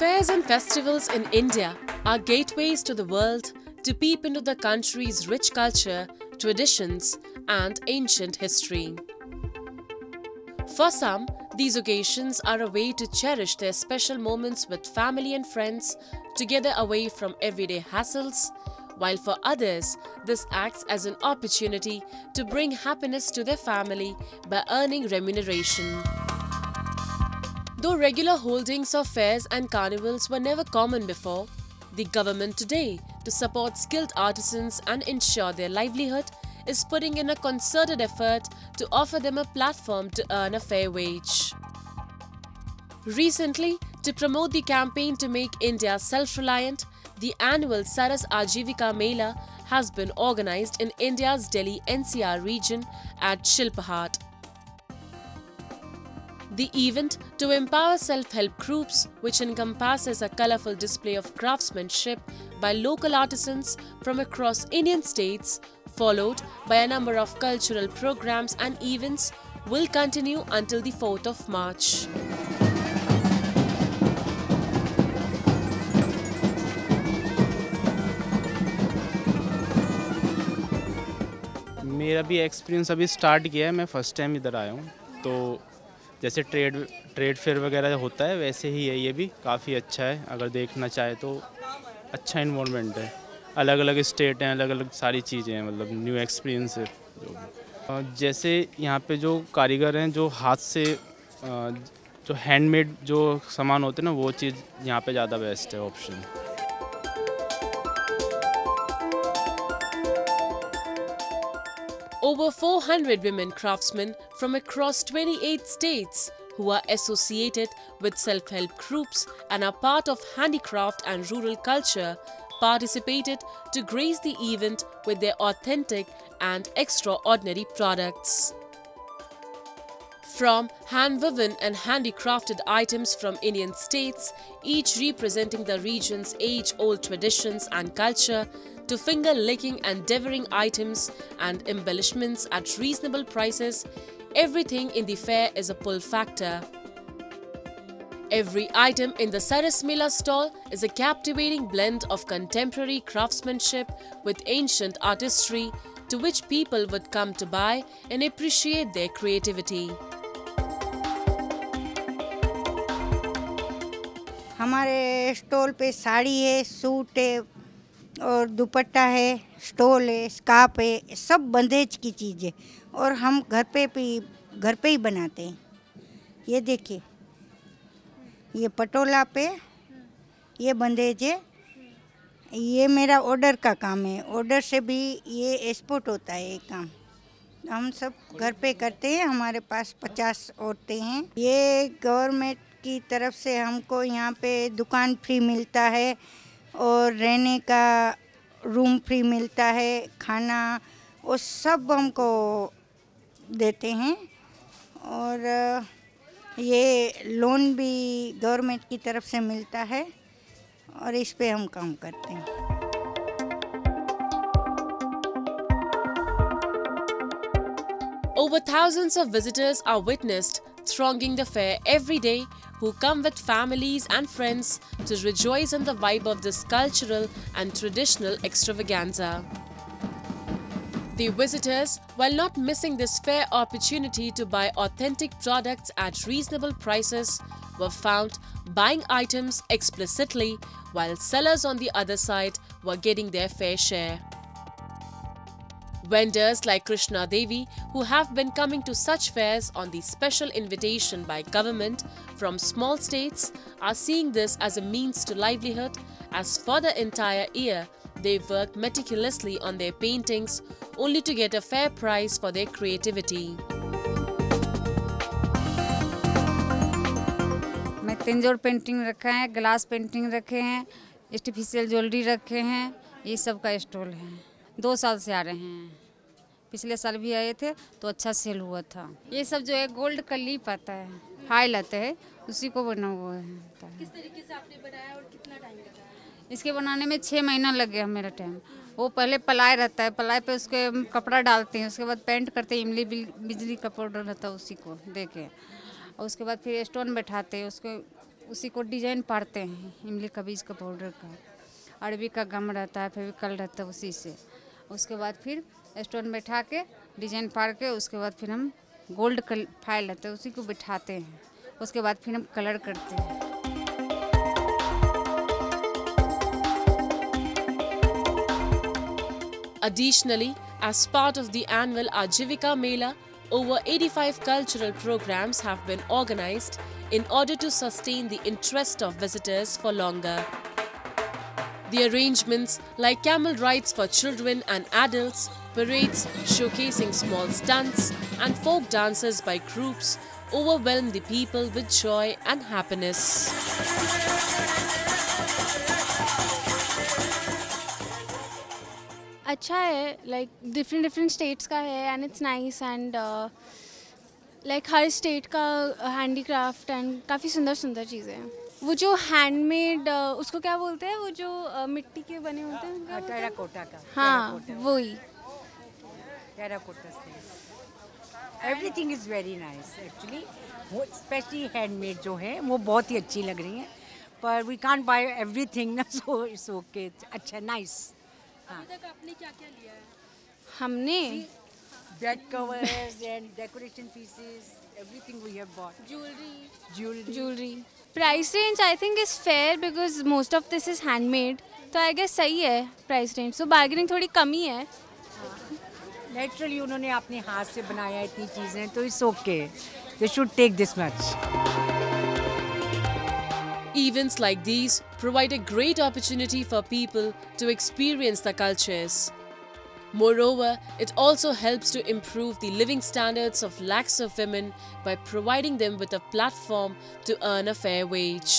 Fairs and festivals in India are gateways to the world to peep into the country's rich culture, traditions, and ancient history. For some, these occasions are a way to cherish their special moments with family and friends together away from everyday hassles, while for others, this acts as an opportunity to bring happiness to their family by earning remuneration. Though regular holdings of fairs and carnivals were never common before, the government today, to support skilled artisans and ensure their livelihood, is putting in a concerted effort to offer them a platform to earn a fair wage. Recently, to promote the campaign to make India self-reliant, the annual Saras Aajeevika Mela has been organized in India's Delhi NCR region at Shilpahat. The event to empower self-help groups, which encompasses a colorful display of craftsmanship by local artisans from across Indian states, followed by a number of cultural programs and events, will continue until the 4th of March. मेरा भी experience अभी start किया है मैं first time इधर आया हूँ तो जैसे ट्रेड ट्रेड फेयर वगैरह होता है, वैसे ही है, ये भी काफ़ी अच्छा है। अगर देखना चाहे तो अच्छा इन्वॉलमेंट है। अलग अलग स्टेट हैं अलग अलग सारी चीज़ें हैं मतलब न्यू एक्सपीरियंस है। जो जैसे यहाँ पे जो कारीगर हैं, जो हाथ से जो हैंडमेड जो सामान होते हैं ना, वो चीज़ यहाँ पे ज़्यादा बेस्ट है option Over 400 women craftsmen from across 28 states who are associated with self-help groups and are part of handicraft and rural culture participated to grace the event with their authentic and extraordinary products. From hand-woven and handicrafted items from Indian states, each representing the region's age-old traditions and culture, to finger licking and devouring items and embellishments at reasonable prices, everything in the fair is a pull factor. Every item in the Saras Mela stall is a captivating blend of contemporary craftsmanship with ancient artistry to which people would come to buy and appreciate their creativity. हमारे stall पे साड़ी है suit है और दुपट्टा है, stall है स्काप है, सब बंदेज की चीज़ है और हम घर पे भी, घर पे ही बनाते हैं। ये देखिए, ये पटोला पे ये बंदेज है। ये मेरा ऑर्डर का काम है। ऑर्डर से भी ये एक्सपोर्ट होता है ये काम। हम सब घर पे करते हैं, हमारे पास पचास औरतें हैं। ये गवर्नमेंट की तरफ़ से हमको यहाँ पे दुकान फ्री मिलता है। और रहने का रूम फ्री मिलता है, खाना, वो सब हमको देते हैं। और ये लोन भी गवर्नमेंट की तरफ़ से मिलता है और इस पे हम काम करते हैं। Over thousands of visitors are witnessed thronging the fair every day who come with families and friends to rejoice in the vibe of this cultural and traditional extravaganza. The visitors, while not missing this fair opportunity to buy authentic products at reasonable prices, were found buying items explicitly while sellers on the other side were getting their fair share. Vendors like Krishna Devi, who have been coming to such fairs on the special invitation by government from small states, are seeing this as a means to livelihood as for the entire year they work meticulously on their paintings only to get a fair price for their creativity. मैं तिंजोर painting रखा है glass painting रखे हैं artificial jewellery रखे हैं ये सब का स्टॉल है दो साल से आ रहे हैं पिछले साल भी आए थे तो अच्छा सेल हुआ था। ये सब जो है गोल्ड का लीप आता है फ़ाइल आता है उसी को बना हुआ है किस तरीके से आपने बनाया और कितना टाइम लगा इसके बनाने में छः महीना लग गया मेरा टाइम वो पहले पलाय रहता है पलाई पे उसके कपड़ा डालते हैं उसके बाद पेंट करते हैं इमली बिजली का पाउडर रहता है उसी को दे के और उसके बाद फिर स्टोन बैठाते हैं उसको उसी को डिज़ाइन पाड़ते हैं इमली का बीज का पाउडर का। अरबी का गम रहता है फिर कल रहता है उसी से। उसके बाद फिर स्टोन बैठा के डिज़ाइन पाड़ के उसके बाद फिर हम गोल्ड कल फ़ाइल रहता है उसी को बिठाते हैं उसके बाद फिर हम कलर करते हैं Additionally, as part of the annual Ajivika Mela, over 85 cultural programs have been organized in order to sustain the interest of visitors for longer. The arrangements, like camel rides for children and adults, parades showcasing small stunts, and folk dances by groups, overwhelm the people with joy and happiness. अच्छा है like different different states का है and it's nice and like her state का handicraft and काफ़ी सुंदर सुंदर चीज़ें हैं वो जो हैंडमेड उसको क्या बोलते हैं वो जो uh, मिट्टी के बने होते हैं हैं? टेराकोटा का हाँ वही terracotta things. Everything is very nice actually. वो स्पेशली हैंडमेड जो है वो बहुत ही अच्छी लग रही हैं पर वी कांट बाय एवरीथिंग ना सो इट्स ओके अच्छा नाइस हाँ तक आपने क्या क्या लिया है हमने bed covers and decoration pieces everything we have bought jewelry jewelry jewelry price range i think is fair because most of this is handmade तो आई गेस सही है प्राइस रेंज सो बार्गेनिंग थोड़ी कमी है नेचुरली उन्होंने अपने हाथ से बनाया इतनी चीज़ें तो it's okay they should take this much Events like these provide a great opportunity for people to experience the cultures. Moreover, it also helps to improve the living standards of lakhs of women by providing them with a platform to earn a fair wage.